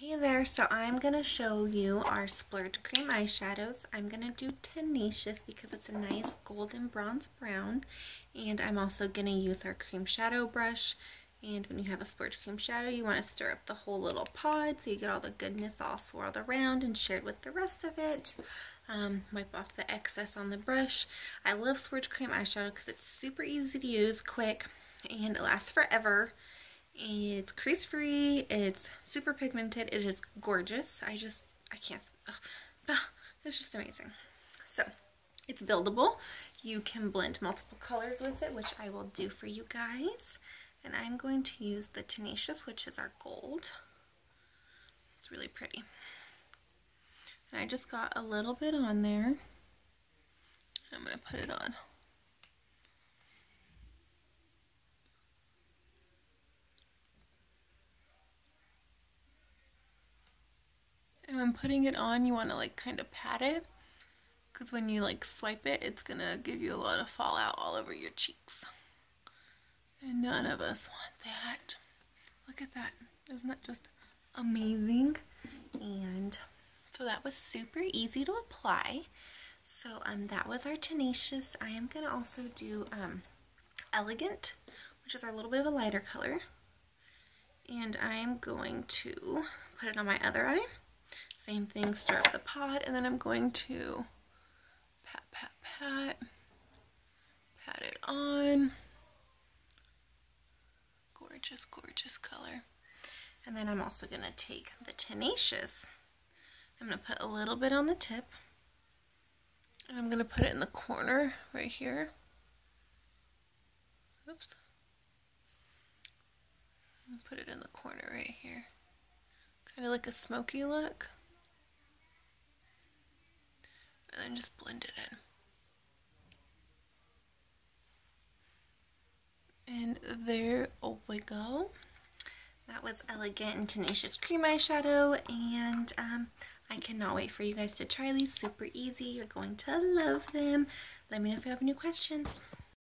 Hey there, so I'm going to show you our Splurge Cream eyeshadows. I'm going to do Tenacious because it's a nice golden bronze brown. And I'm also going to use our cream shadow brush. And when you have a Splurge Cream Shadow, you want to stir up the whole little pod so you get all the goodness all swirled around and shared with the rest of it. Um, wipe off the excess on the brush. I love Splurge Cream eyeshadow because it's super easy to use, quick, and it lasts forever. It's crease free. It's super pigmented. It is gorgeous. I just, I can't, ugh, it's just amazing. So it's buildable. You can blend multiple colors with it, which I will do for you guys. And I'm going to use the Tenacious, which is our gold. It's really pretty. And I just got a little bit on there. I'm going to put it on. When putting it on, you want to like kind of pat it. Because when you like swipe it, it's to give you a lot of fallout all over your cheeks. And none of us want that. Look at that. Isn't that just amazing? And so that was super easy to apply. So um, that was our Tenacious. I am to also do um, Elegant, which is our little bit of a lighter color. And I am going to put it on my other eye. Same thing, stir up the pot, and then I'm going to pat, pat, pat, pat it on. Gorgeous, gorgeous color. And then I'm also going to take the Tenacious. I'm to put a little bit on the tip. And I'm going to put it in the corner right here. Oops. Put it in the corner right here. Kind of like a smoky look and then just blend it in. And there we go. That was Elegant and Tenacious Cream Eyeshadow, and um, I cannot wait for you guys to try these. Super easy. You're going to love them. Let me know if you have any questions.